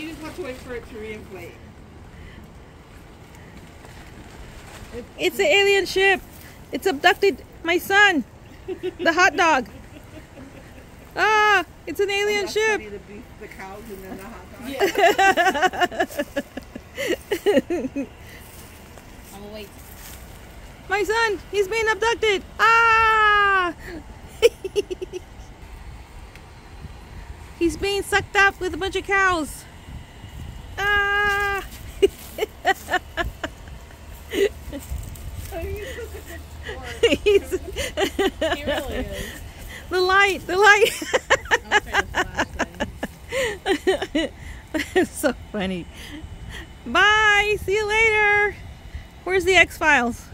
you just have to wait for it to reinflate. It's the alien ship. It's abducted my son, the hot dog. Ah, it's an alien That's ship. funny, the beef, the cows, and then the hot dog. I will wait. My son, he's being abducted. Ah! he's being sucked up with a bunch of cows. Ah! He's He really is. the light, the light. I'll try the flashlight. It's so funny. Bye. See you later. Where's the X Files?